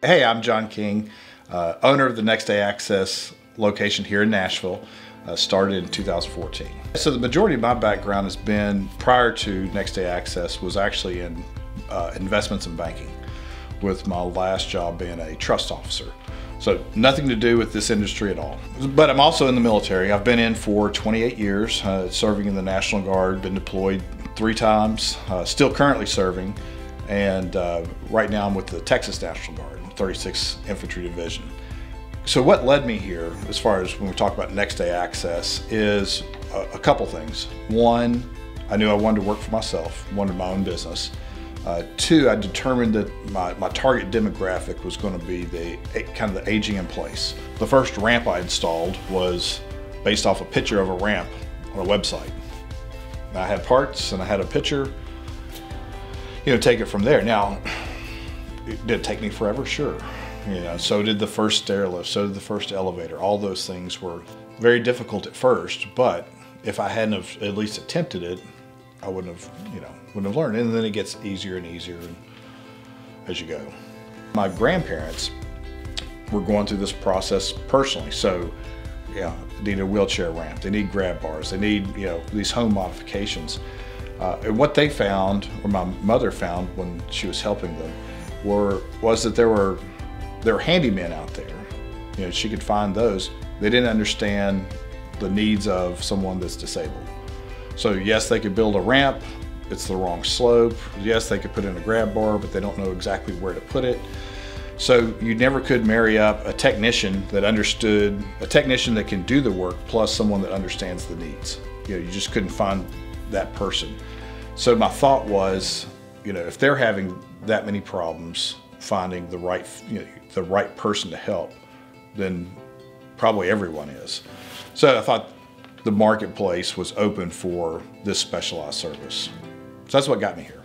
Hey, I'm John King, uh, owner of the Next Day Access location here in Nashville. Uh, started in 2014. So the majority of my background has been prior to Next Day Access was actually in uh, investments and banking, with my last job being a trust officer. So nothing to do with this industry at all. But I'm also in the military. I've been in for 28 years, uh, serving in the National Guard, been deployed three times, uh, still currently serving, and uh, right now I'm with the Texas National Guard, 36th Infantry Division. So what led me here, as far as when we talk about next day access, is a, a couple things. One, I knew I wanted to work for myself, wanted my own business. Uh, two, I determined that my, my target demographic was going to be the kind of the aging in place. The first ramp I installed was based off a picture of a ramp on a website. I had parts and I had a picture, you know, take it from there. Now, did it take me forever? Sure. You know, so did the first stairlift, so did the first elevator. All those things were very difficult at first, but if I hadn't have at least attempted it, I wouldn't have, you know, wouldn't have learned. And then it gets easier and easier as you go. My grandparents were going through this process personally. So, yeah, they need a wheelchair ramp, they need grab bars, they need, you know, these home modifications. Uh, and what they found, or my mother found when she was helping them, were was that there were there were handymen out there. You know, she could find those. They didn't understand the needs of someone that's disabled. So yes, they could build a ramp. It's the wrong slope. Yes, they could put in a grab bar, but they don't know exactly where to put it. So you never could marry up a technician that understood, a technician that can do the work plus someone that understands the needs. You know, you just couldn't find that person. So my thought was, you know, if they're having that many problems finding the right, you know, the right person to help, then probably everyone is. So I thought the marketplace was open for this specialized service. So that's what got me here.